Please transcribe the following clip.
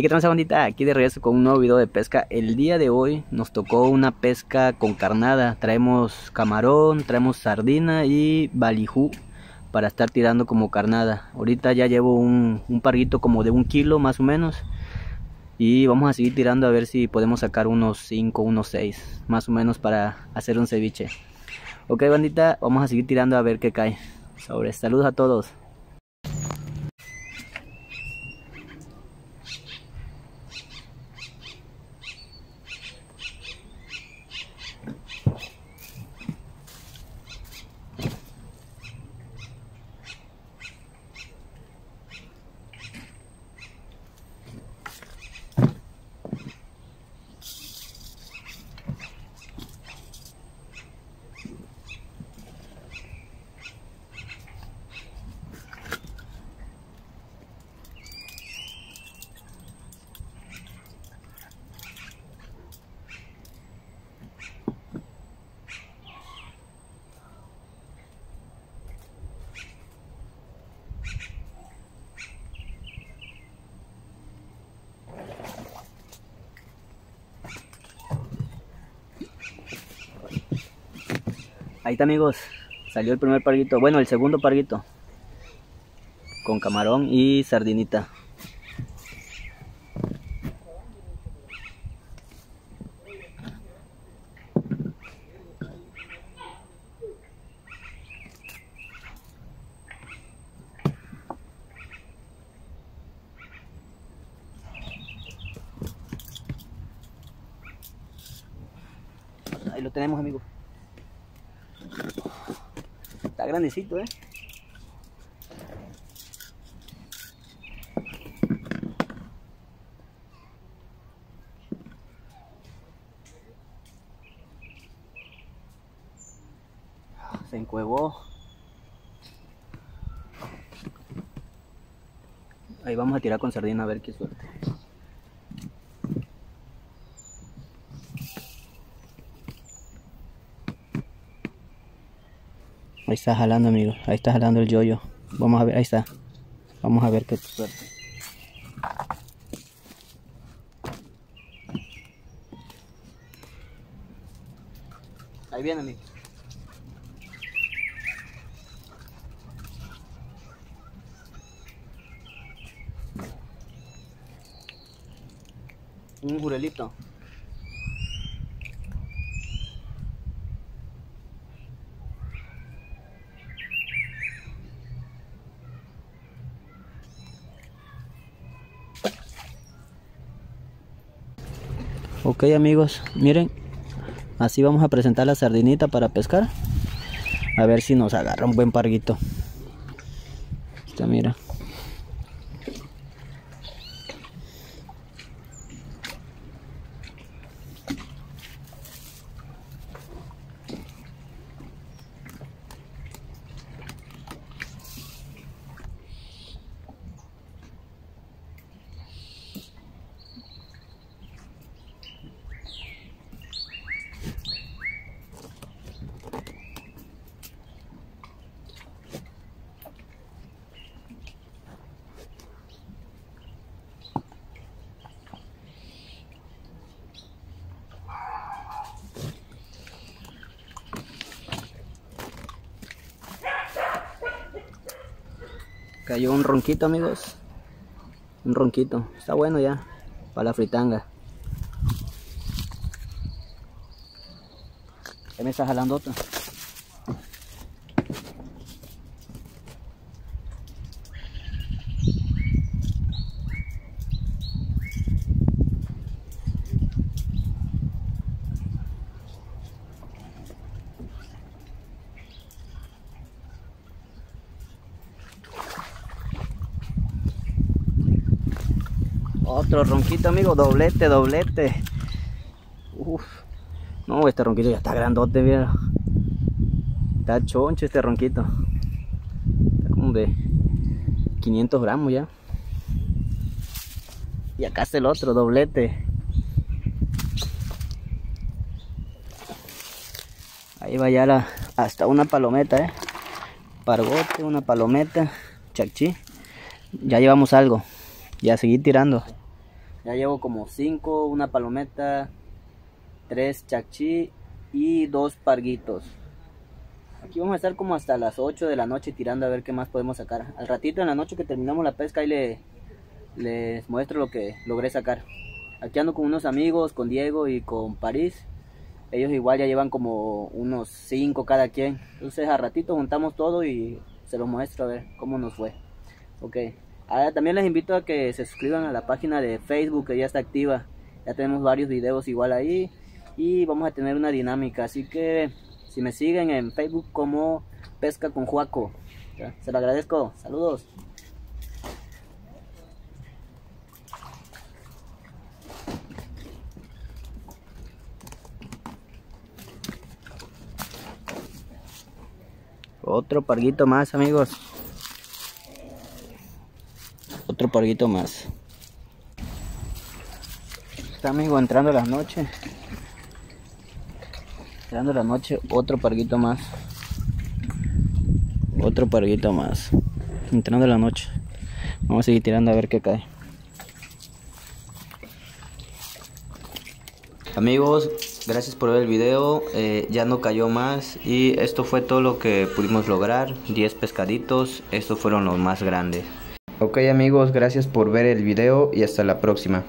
Que bandita, aquí de regreso con un nuevo video de pesca. El día de hoy nos tocó una pesca con carnada. Traemos camarón, traemos sardina y balijú para estar tirando como carnada. Ahorita ya llevo un, un parguito como de un kilo más o menos. Y vamos a seguir tirando a ver si podemos sacar unos 5, unos 6 más o menos para hacer un ceviche. Ok bandita, vamos a seguir tirando a ver qué cae. Sobre, saludos a todos. Ahí está amigos, salió el primer parguito, bueno el segundo parguito con camarón y sardinita. Ahí lo tenemos amigos. Grandecito, ¿eh? Se encuevó. Ahí vamos a tirar con sardina a ver qué suerte. Ahí está jalando, amigo. Ahí está jalando el yoyo. Vamos a ver, ahí está. Vamos a ver qué suerte. Ahí viene, amigo. Un jurelito. Ok amigos, miren, así vamos a presentar la sardinita para pescar. A ver si nos agarra un buen parguito. Esta mira. Cayó un ronquito, amigos. Un ronquito. Está bueno ya. Para la fritanga. Ya me está jalando otro. Otro ronquito, amigo. Doblete, doblete. Uf. No, este ronquito ya está grandote, mira. Está choncho este ronquito. Está como de 500 gramos ya. Y acá está el otro, doblete. Ahí va ya la, hasta una palometa, eh. Pargote, una palometa, chachí. Ya llevamos algo. Ya seguir tirando. Ya llevo como 5, una palometa, 3 chacchi y 2 parguitos. Aquí vamos a estar como hasta las 8 de la noche tirando a ver qué más podemos sacar. Al ratito en la noche que terminamos la pesca ahí le, les muestro lo que logré sacar. Aquí ando con unos amigos, con Diego y con París. Ellos igual ya llevan como unos 5 cada quien. Entonces a ratito juntamos todo y se los muestro a ver cómo nos fue. Ok. Ahora también les invito a que se suscriban a la página de Facebook que ya está activa. Ya tenemos varios videos igual ahí y vamos a tener una dinámica. Así que si me siguen en Facebook como Pesca con Juaco, se lo agradezco. Saludos. Otro parguito más, amigos. Otro parguito más. Está, amigo, entrando la noche. Entrando la noche, otro parguito más. Otro parguito más. Entrando la noche. Vamos a seguir tirando a ver qué cae. Amigos, gracias por ver el video, eh, ya no cayó más y esto fue todo lo que pudimos lograr, 10 pescaditos, estos fueron los más grandes. Ok amigos, gracias por ver el video y hasta la próxima.